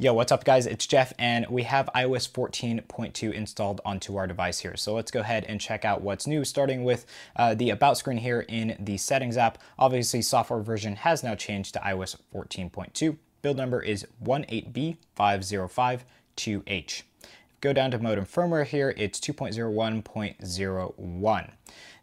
Yo, what's up guys? It's Jeff and we have iOS 14.2 installed onto our device here. So let's go ahead and check out what's new, starting with uh, the About screen here in the Settings app. Obviously, software version has now changed to iOS 14.2. Build number is 18B5052H. Go down to modem firmware here, it's 2.01.01.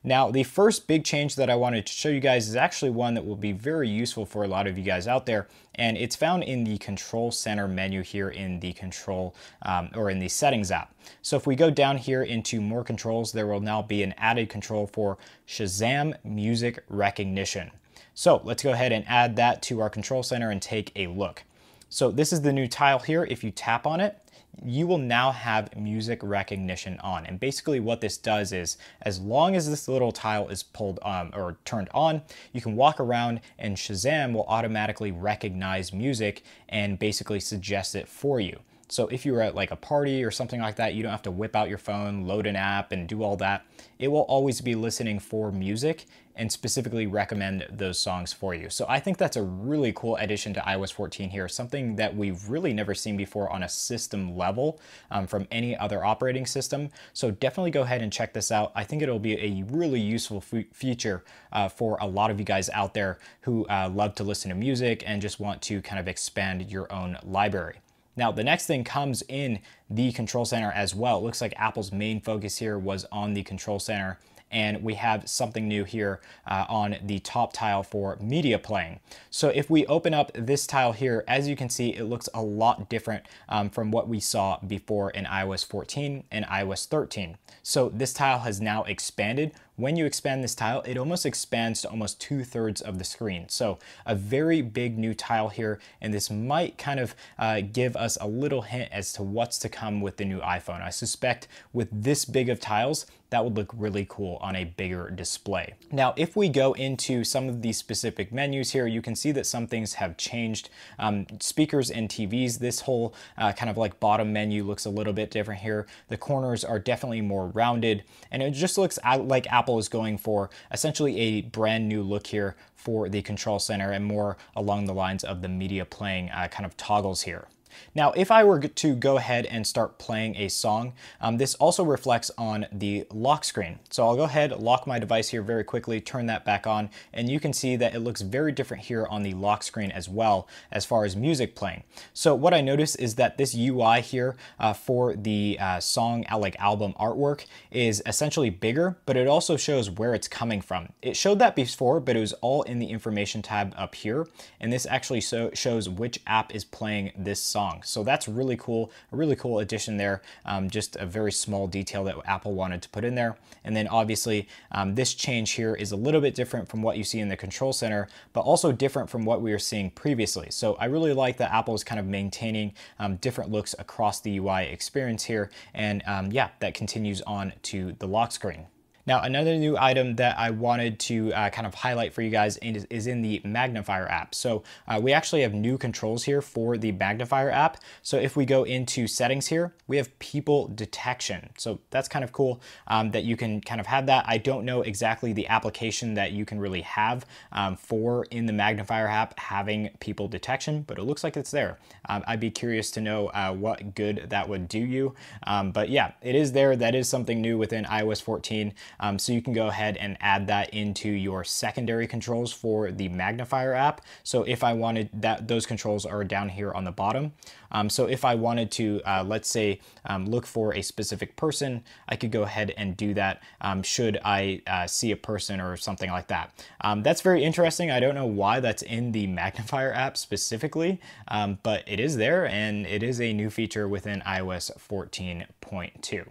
Now, the first big change that I wanted to show you guys is actually one that will be very useful for a lot of you guys out there, and it's found in the Control Center menu here in the Control um, or in the Settings app. So if we go down here into More Controls, there will now be an added control for Shazam Music Recognition. So let's go ahead and add that to our Control Center and take a look. So this is the new tile here. If you tap on it, you will now have music recognition on. And basically what this does is as long as this little tile is pulled um, or turned on, you can walk around and Shazam will automatically recognize music and basically suggest it for you. So if you were at like a party or something like that, you don't have to whip out your phone, load an app and do all that. It will always be listening for music and specifically recommend those songs for you. So I think that's a really cool addition to iOS 14 here, something that we've really never seen before on a system level um, from any other operating system. So definitely go ahead and check this out. I think it'll be a really useful feature uh, for a lot of you guys out there who uh, love to listen to music and just want to kind of expand your own library. Now, the next thing comes in the control center as well. It looks like Apple's main focus here was on the control center and we have something new here uh, on the top tile for media playing. So if we open up this tile here, as you can see, it looks a lot different um, from what we saw before in iOS 14 and iOS 13. So this tile has now expanded when you expand this tile, it almost expands to almost two thirds of the screen. So a very big new tile here, and this might kind of uh, give us a little hint as to what's to come with the new iPhone. I suspect with this big of tiles, that would look really cool on a bigger display. Now, if we go into some of these specific menus here, you can see that some things have changed. Um, speakers and TVs, this whole uh, kind of like bottom menu looks a little bit different here. The corners are definitely more rounded, and it just looks like Apple is going for essentially a brand new look here for the control center and more along the lines of the media playing uh, kind of toggles here. Now, if I were to go ahead and start playing a song, um, this also reflects on the lock screen. So I'll go ahead, lock my device here very quickly, turn that back on, and you can see that it looks very different here on the lock screen as well as far as music playing. So what I notice is that this UI here uh, for the uh, song uh, like album artwork is essentially bigger, but it also shows where it's coming from. It showed that before, but it was all in the information tab up here, and this actually so shows which app is playing this song song. So that's really cool, a really cool addition there. Um, just a very small detail that Apple wanted to put in there. And then obviously um, this change here is a little bit different from what you see in the control center, but also different from what we were seeing previously. So I really like that Apple is kind of maintaining um, different looks across the UI experience here. And um, yeah, that continues on to the lock screen. Now, another new item that I wanted to uh, kind of highlight for you guys is, is in the magnifier app. So uh, we actually have new controls here for the magnifier app. So if we go into settings here, we have people detection. So that's kind of cool um, that you can kind of have that. I don't know exactly the application that you can really have um, for in the magnifier app having people detection, but it looks like it's there. Um, I'd be curious to know uh, what good that would do you. Um, but yeah, it is there. That is something new within iOS 14. Um, so you can go ahead and add that into your secondary controls for the magnifier app. So if I wanted that, those controls are down here on the bottom. Um, so if I wanted to, uh, let's say, um, look for a specific person, I could go ahead and do that um, should I uh, see a person or something like that. Um, that's very interesting. I don't know why that's in the magnifier app specifically, um, but it is there and it is a new feature within iOS 14.2.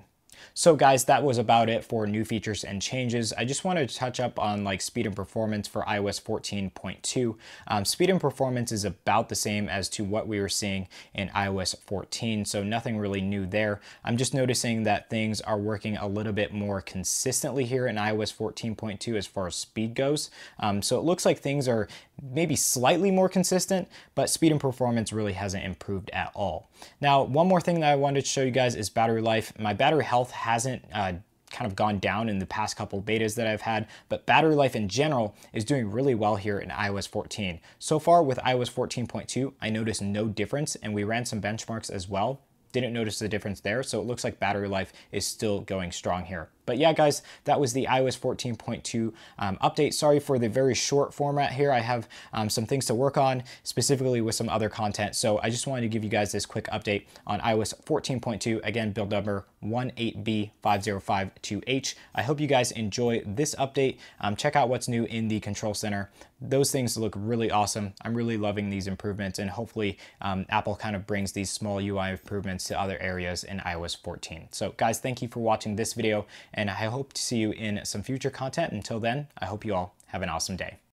So guys, that was about it for new features and changes. I just wanted to touch up on like speed and performance for iOS 14.2. Um, speed and performance is about the same as to what we were seeing in iOS 14, so nothing really new there. I'm just noticing that things are working a little bit more consistently here in iOS 14.2 as far as speed goes. Um, so it looks like things are maybe slightly more consistent, but speed and performance really hasn't improved at all. Now, one more thing that I wanted to show you guys is battery life. My battery health hasn't uh, kind of gone down in the past couple betas that I've had, but battery life in general is doing really well here in iOS 14. So far with iOS 14.2, I noticed no difference and we ran some benchmarks as well didn't notice the difference there. So it looks like battery life is still going strong here. But yeah, guys, that was the iOS 14.2 um, update. Sorry for the very short format here. I have um, some things to work on, specifically with some other content. So I just wanted to give you guys this quick update on iOS 14.2. Again, build number 18B5052H. I hope you guys enjoy this update. Um, check out what's new in the Control Center. Those things look really awesome. I'm really loving these improvements, and hopefully um, Apple kind of brings these small UI improvements to other areas in iOS 14. So guys, thank you for watching this video and I hope to see you in some future content. Until then, I hope you all have an awesome day.